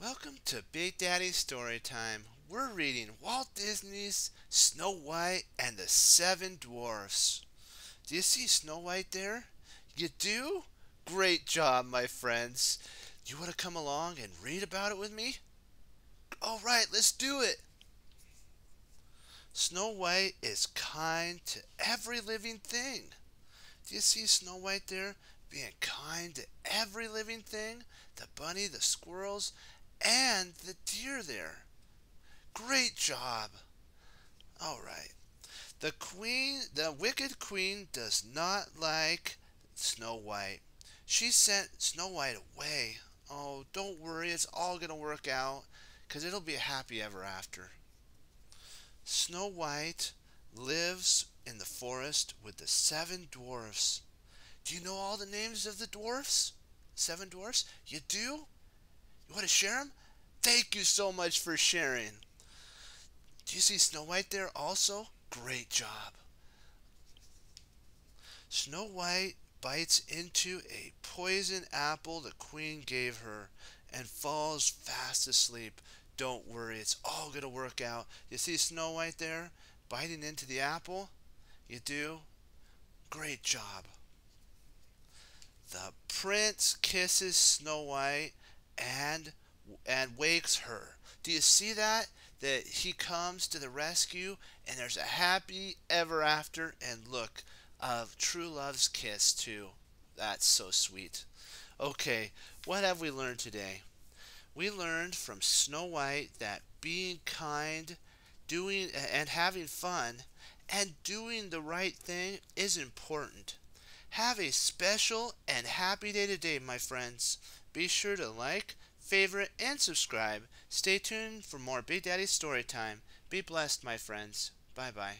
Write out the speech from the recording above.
Welcome to Big Daddy Storytime. We're reading Walt Disney's Snow White and the Seven Dwarfs. Do you see Snow White there? You do? Great job, my friends. You want to come along and read about it with me? All right, let's do it. Snow White is kind to every living thing. Do you see Snow White there being kind to every living thing? The bunny, the squirrels, and the deer there. Great job. All right. The queen, the wicked queen does not like Snow White. She sent Snow White away. Oh, don't worry, it's all going to work out because it'll be a happy ever after. Snow White lives in the forest with the seven dwarfs. Do you know all the names of the dwarfs? Seven dwarfs? You do? You want to share them? Thank you so much for sharing. Do you see Snow White there also? Great job. Snow White bites into a poison apple the queen gave her and falls fast asleep. Don't worry, it's all going to work out. You see Snow White there biting into the apple? You do? Great job. The prince kisses Snow White and and wakes her. Do you see that? That he comes to the rescue and there's a happy ever after and look of true love's kiss too. That's so sweet. Okay, what have we learned today? We learned from Snow White that being kind, doing and having fun and doing the right thing is important. Have a special and happy day today, my friends. Be sure to like, favorite, and subscribe. Stay tuned for more Big Daddy Story Time. Be blessed, my friends. Bye bye.